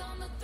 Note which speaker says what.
Speaker 1: on the